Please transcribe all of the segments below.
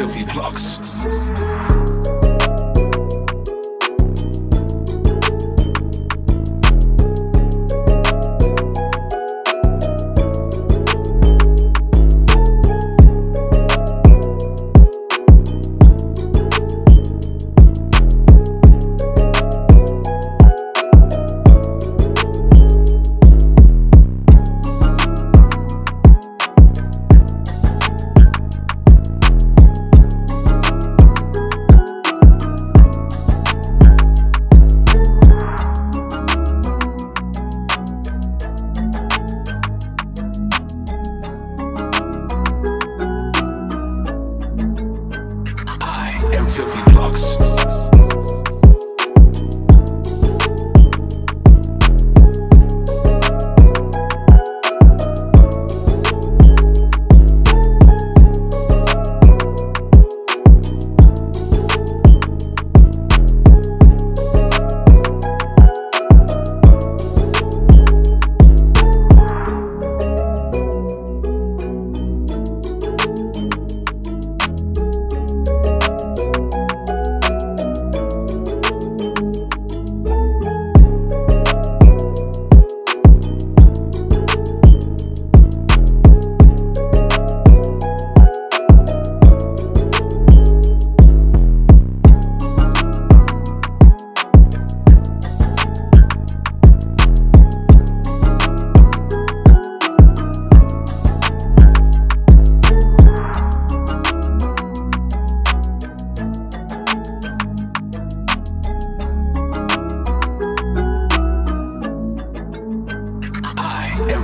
filthy plucks. 50 blocks.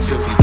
filthy